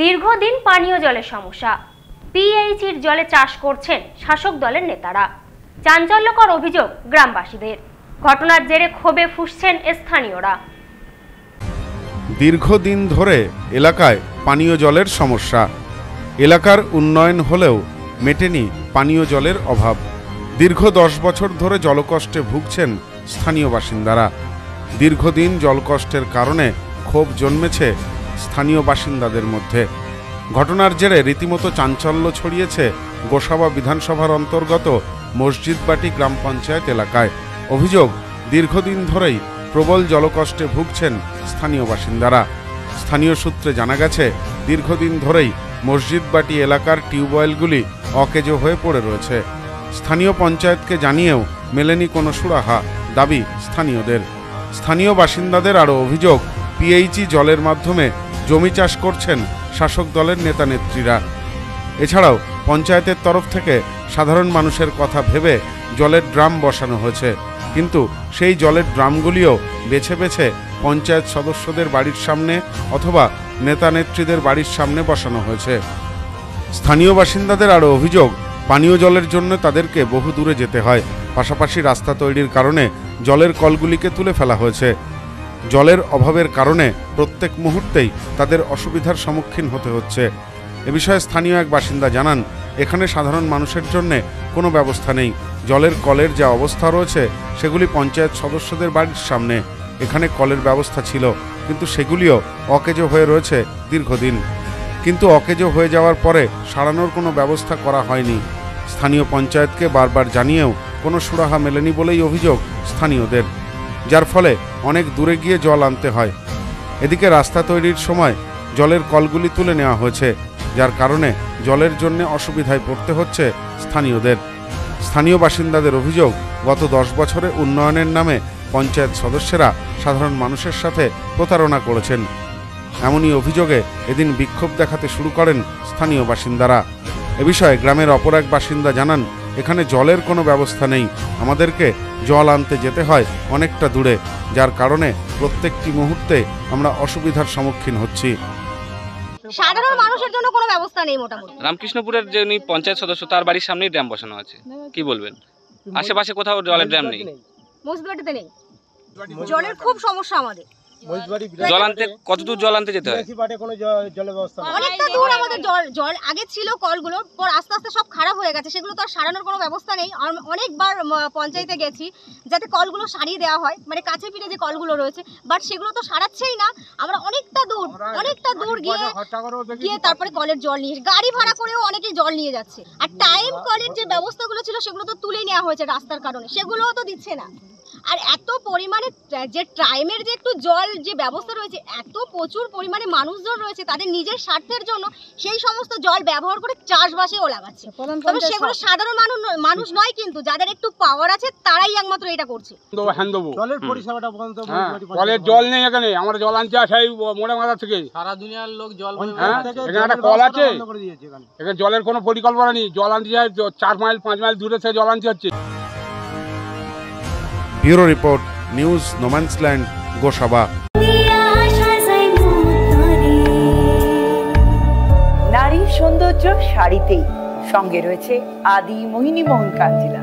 দীর্ঘদিন পানীয় জলের সমস্যা। পিএইচির জলে চাষ করছেন শাসক দলের নেতারা। চাঞ্চল্যকর অভিযোগ গ্রামবাসীদের। ঘটনার জেরে ক্ষোভে ফুসছেন স্থানীয়রা। দীর্ঘদিন ধরে এলাকায় পানীয় জলের সমস্যা। এলাকার উন্নয়ন হলেও মেটেনি পানীয় জলের অভাব। দীর্ঘ দশ বছর ধরে জলকষ্টে ভুগছেন স্থানীয় বাসিন্দারা। দীর্ঘদিন জলকষ্টের কারণে ক্ষোভ জন্মেছে স্থানীয় বাসিন্দাদের মধ্যে। ঘটনার জেরে রীতিমতো চাঞ্চল্য ছড়িয়েছে গোসাবা বিধানসভার অন্তর্গত মসজিদবাটি গ্রাম পঞ্চায়েত এলাকায়। অভিযোগ, দীর্ঘদিন ধরেই প্রবল জলকষ্টে ভুগছেন স্থানীয় বাসিন্দারা। স্থানীয় সূত্রে জানা গেছে, দীর্ঘদিন ধরেই মসজিদবাটি এলাকার টিউবওয়েলগুলি অকেজো হয়ে পড়ে রয়েছে। স্থানীয় পঞ্চায়েতকে জানিয়েও মেলেনি কোনো সুরাহা, দাবি স্থানীয়দের। স্থানীয় বাসিন্দাদের আরও অভিযোগ পিএইচই জলের মাধ্যমে জমি চাষ করছেন শাসক দলের নেতানেত্রীরা এছাড়াও পঞ্চায়েতের তরফ থেকে সাধারণ মানুষের কথা ভেবে জলের ড্রাম বসানো হয়েছে। কিন্তু সেই জলের ড্রামগুলিও বেছে বেছে পঞ্চায়েত সদস্যদের বাড়ির সামনে অথবা নেতানেত্রীদের বাড়ির সামনে বসানো হয়েছে। স্থানীয় বাসিন্দাদের আরও অভিযোগ, পানীয় জলের জন্য তাদেরকে বহু দূরে যেতে হয়। পাশাপাশি রাস্তা তৈরির কারণে জলের কলগুলিকে তুলে ফেলা হয়েছে। জলের অভাবের কারণে প্রত্যেক মুহূর্তেই তাদের অসুবিধার সম্মুখীন হতে হচ্ছে। এ বিষয়ে স্থানীয় এক বাসিন্দা জানান, এখানে সাধারণ মানুষের জন্যে কোনো ব্যবস্থা নেই। জলের কলের যা অবস্থা রয়েছে, সেগুলি পঞ্চায়েত সদস্যদের বাড়ির সামনে। এখানে কলের ব্যবস্থা ছিল, কিন্তু সেগুলিও অকেজো হয়ে রয়েছে দীর্ঘদিন। কিন্তু অকেজো হয়ে যাওয়ার পরে সারানোর কোনো ব্যবস্থা করা হয়নি। স্থানীয় পঞ্চায়েতকে বারবার জানিয়েও কোনো সুরাহা মেলেনি বলেই অভিযোগ স্থানীয়দের। যার ফলে অনেক দূরে গিয়ে জল আনতে হয়। এদিকে রাস্তা তৈরির সময় জলের কলগুলি তুলে নেওয়া হয়েছে, যার কারণে জলের জন্য অসুবিধায় পড়তে হচ্ছে স্থানীয়দের। স্থানীয় বাসিন্দাদের অভিযোগ, গত দশ বছরে উন্নয়নের নামে পঞ্চায়েত সদস্যরা সাধারণ মানুষের সাথে প্রতারণা করেছেন। এমনই অভিযোগে এদিন বিক্ষোভ দেখাতে শুরু করেন স্থানীয় বাসিন্দারা। এ বিষয়ে গ্রামের অপর এক বাসিন্দা জানান এখানে জলের কোনো ব্যবস্থা নেই। আমাদেরকে জল আনতে যেতে হয় অনেকটা দূরে যার কারণে প্রত্যেকটি মুহূর্তে আমরা অসুবিধার সম্মুখীন হচ্ছি। সাধারণ মানুষের জন্য কোনো ব্যবস্থা নেই মোটামুটি। রামকৃষ্ণপুরের যে উনি পঞ্চায়েত সদস্য তার বাড়ির সামনেই ড্যাম বসানো আছে। কি বলবেন? আশেপাশে কোথাও জলের ড্যাম নেই। মসজিদবাটিতে নেই। জলের খুব সমস্যা আমাদের। জল আনতে কতদূর জল আনতে যেতে হয়? অনেকটা দূর আমাদের জল জল আগে ছিল কলগুলো পর আস্তে আস্তে সব হয়ে গেছে সেগুলো তো আর সারানোর কোনো ব্যবস্থা নেই। অনেকবার পঞ্চায়েতে গেছি যাতে কলগুলো সারিয়ে দেওয়া হয় মানে কাছে পিঠে যে কলগুলো রয়েছে বাট সেগুলো তো সারাচ্ছেই না। আমরা অনেকটা দূর অনেকটা দূর গিয়ে গিয়ে তারপরে কলের জল নিয়ে গাড়ি ভাড়া করেও অনেকে জল নিয়ে যাচ্ছে। আর টাইম কলের যে ব্যবস্থাগুলো ছিল সেগুলো তো তুলে নেওয়া হয়েছে রাস্তার কারণে সেগুলোও তো দিচ্ছে না। আর এত পরিমাণে যে টাইমের যে একটু জল যে ব্যবস্থা রয়েছে এত প্রচুর পরিমাণে মানুষজন রয়েছে তাদের নিজের স্বার্থের জন্য সেই সমস্ত জল ব্যবহার করে চাষবাসেও লাগাচ্ছে। তবে সেগুলো সাধারণ মানুষ মানুষ নয় কিন্তু যাদের একটু পাওয়ার আছে তারাই একমাত্র এটা করছে। হ্যান দেবো। জলের পরিষেবাটা পর্যন্ত হ্যাঁ কলের জল নেই এখানে আমরা জল আনতে আসে এই মোড়ে মাথা থেকে। সারা দুনিয়ার লোক জল হ্যাঁ এখানে একটা কল আছে। বন্ধ করে দিয়েছে এখানে। এখানে জলের কোনো পরিকল্পনা নেই জল আনতে যায় চার মাইল পাঁচ মাইল দূরে থেকে জল আনতে হচ্ছে। Bureau report news no man's land Gosaba. নারীর সৌন্দর্য শাড়িতেই। সঙ্গে রয়েছে আদি মোহিনী মোহন কাঞ্জিলা